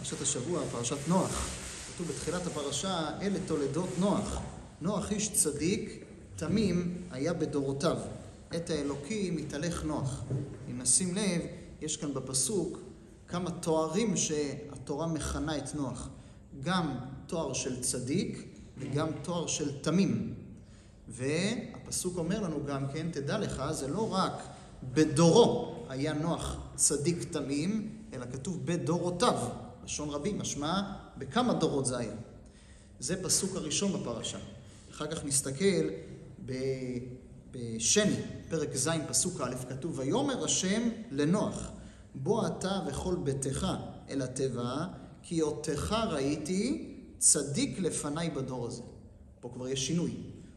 פרשת השבוע, פרשת נוח. כתוב בתחילת הפרשה, אלה תולדות נוח. נוח איש צדיק, תמים היה בדורותיו. את האלוקים התהלך נוח. אם נשים לב, יש כאן בפסוק כמה תוארים שהתורה מכנה את נוח. גם תואר של צדיק וגם תואר של תמים. והפסוק אומר לנו גם כן, תדע לך, זה לא רק בדורו היה נוח צדיק תמים, אלא כתוב בדורותיו. לשון רבים, משמע בכמה דורות זה היה. זה פסוק הראשון בפרשה. אחר כך נסתכל בשני, פרק ז', פסוק א', כתוב, ויאמר השם לנוח, בוא אתה וכל ביתך אל התיבה, כי אותך ראיתי צדיק לפניי בדור הזה. פה כבר יש שינוי.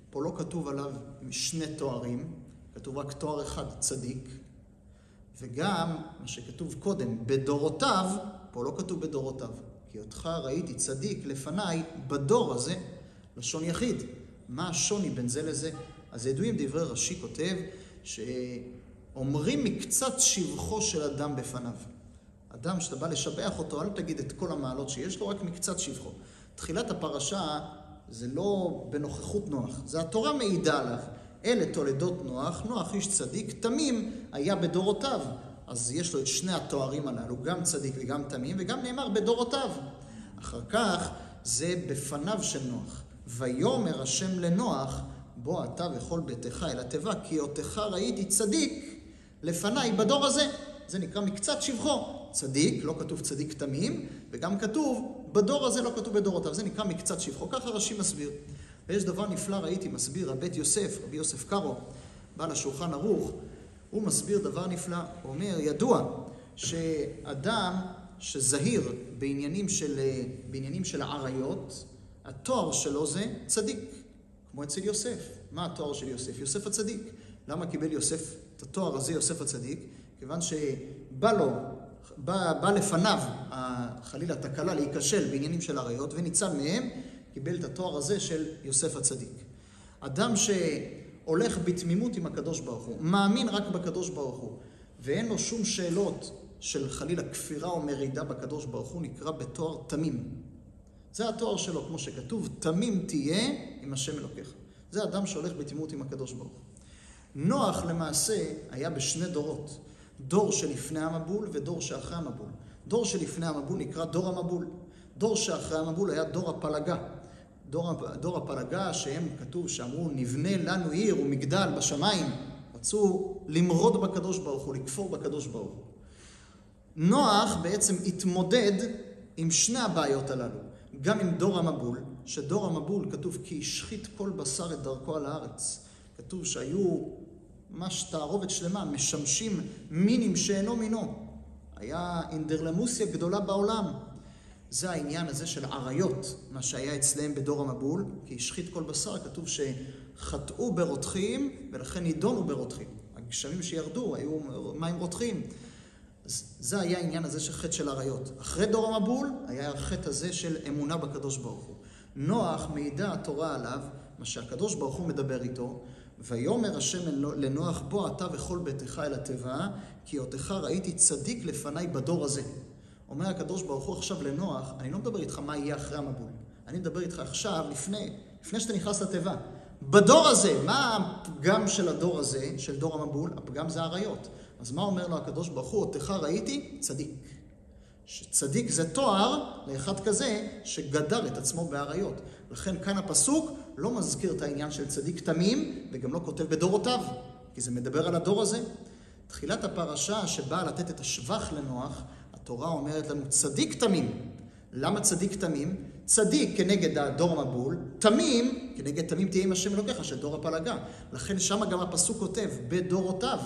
פה לא כתוב עליו שני תוארים, כתוב רק תואר אחד, צדיק. וגם, מה שכתוב קודם, בדורותיו, פה לא כתוב בדורותיו. כי אותך ראיתי צדיק לפניי בדור הזה, לשון יחיד. מה השוני בין זה לזה? אז ידועים דברי רש"י כותב שאומרים מקצת שבחו של אדם בפניו. אדם שאתה בא לשבח אותו, אל תגיד את כל המעלות שיש לו, רק מקצת שבחו. תחילת הפרשה זה לא בנוכחות נוח, זה התורה מעידה עליו. אלה תולדות נוח, נוח איש צדיק, תמים היה בדורותיו. אז יש לו את שני התוארים הללו, גם צדיק וגם תמים, וגם נאמר בדורותיו. אחר כך זה בפניו של נוח. ויאמר השם לנוח, בוא אתה וכל ביתך אל התיבה, כי אותך ראיתי צדיק לפניי בדור הזה. זה נקרא מקצת שבחו. צדיק, לא כתוב צדיק תמים, וגם כתוב, בדור הזה לא כתוב בדורותיו, זה נקרא מקצת שבחו. ככה רש"י מסביר. ויש דבר נפלא, ראיתי, מסביר הבית יוסף, רבי יוסף קארו, בעל השולחן ערוך, הוא מסביר דבר נפלא. הוא אומר, ידוע שאדם שזהיר בעניינים של, בעניינים של העריות, התואר שלו זה צדיק, כמו אצל יוסף. מה התואר של יוסף? יוסף הצדיק. למה קיבל יוסף את התואר הזה, יוסף הצדיק? כיוון שבא לו, בא, בא לפניו, חלילה תקלה, להיכשל בעניינים של עריות, וניצל מהם, קיבל את התואר הזה של יוסף הצדיק. אדם שהולך בתמימות עם הקדוש ברוך הוא, מאמין רק בקדוש ברוך הוא, ואין לו שום שאלות של חלילה כפירה או מרידה בקדוש ברוך הוא, נקרא בתואר תמים. זה התואר שלו, כמו שכתוב, תמים תהיה עם השם אלוקיך. זה אדם שהולך בתמימות עם הקדוש ברוך הוא. נוח למעשה היה בשני דורות, דור שלפני המבול ודור שאחרי המבול. דור שלפני המבול נקרא דור המבול. דור שאחרי המבול היה דור הפלגה. דור, דור הפלגה שהם, כתוב שאמרו, נבנה לנו עיר ומגדל בשמיים. רצו למרוד בקדוש ברוך הוא, לכפור בקדוש ברוך הוא. נוח בעצם התמודד עם שני הבעיות הללו. גם עם דור המבול, שדור המבול כתוב כי השחית כל בשר את דרכו על הארץ. כתוב שהיו ממש תערובת שלמה, משמשים מינים שאינו מינו. היה אינדרלמוסיה גדולה בעולם. זה העניין הזה של עריות, מה שהיה אצלם בדור המבול, כי השחית כל בשר, כתוב שחטאו ברותחים ולכן נידונו ברותחים. הגשמים שירדו היו מים רותחים. זה היה העניין הזה של חטא של עריות. אחרי דור המבול היה החטא הזה של אמונה בקדוש ברוך הוא. נוח מעידה התורה עליו, מה שהקדוש ברוך הוא מדבר איתו, ויאמר השם לנוח בוא אתה וכל ביתך אל התיבה, כי אותך ראיתי צדיק לפניי בדור הזה. אומר הקדוש ברוך הוא עכשיו לנוח, אני לא מדבר איתך מה יהיה אחרי המבול, אני מדבר איתך עכשיו, לפני, לפני שאתה נכנס לתיבה. בדור הזה, מה הפגם של הדור הזה, של דור המבול? הפגם זה עריות. אז מה אומר לו הקדוש ברוך הוא? אותך ראיתי צדיק. שצדיק זה תואר לאחד כזה שגדל את עצמו באריות. לכן כאן הפסוק לא מזכיר את העניין של צדיק תמים, וגם לא כותב בדורותיו, כי זה מדבר על הדור הזה. תחילת הפרשה שבאה לתת את השבח לנוח, התורה אומרת לנו צדיק תמים. למה צדיק תמים? צדיק כנגד הדור המבול, תמים כנגד תמים תהיה עם השם אלוקיך של דור הפלגה. לכן שם גם הפסוק כותב, בדורותיו.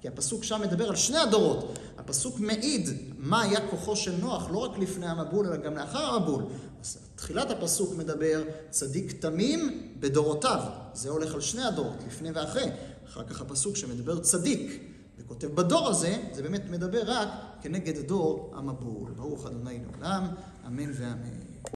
כי הפסוק שם מדבר על שני הדורות. הפסוק מעיד מה היה כוחו של נוח, לא רק לפני המבול, אלא גם לאחר המבול. אז תחילת הפסוק מדבר צדיק תמים בדורותיו. זה הולך על שני הדורות, לפני ואחרי. אחר כך הפסוק שמדבר צדיק, וכותב בדור הזה, זה באמת מדבר רק כנגד דור המבול. ברוך אדוני לעולם, אמן ואמן.